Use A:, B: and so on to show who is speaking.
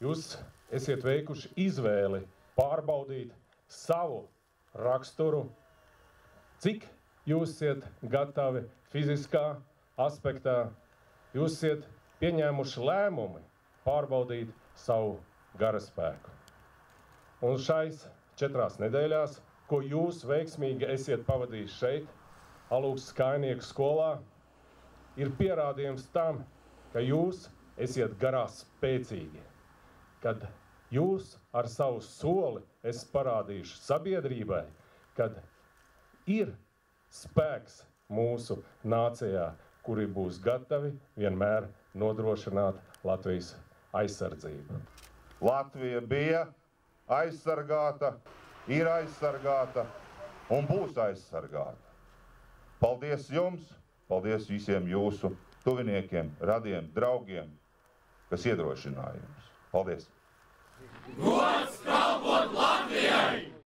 A: jūs esat veikuši izvēli pārbaudīt savu raksturu, cik jūs esat gatavi fiziskā aspektā, jūs esat pieņēmuši lēmumu pārbaudīt savu garaspēku. Un šais četrās nedēļās, ko jūs veiksmīgi esat pavadījis šeit, Alūkstas kainieku skolā, ir pierādījums tam, ka jūs esat garā spēcīgi, kad jūs ar savu soli esat parādījuši sabiedrībai, kad ir spēks mūsu nācijā, kuri būs gatavi vienmēr nodrošināt Latvijas aizsardzību.
B: Latvija bija aizsargāta, ir aizsargāta un būs aizsargāta. Paldies jums, paldies visiem jūsu tuviniekiem, radiem, draugiem, kas iedrošināja jums. All this.